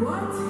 what?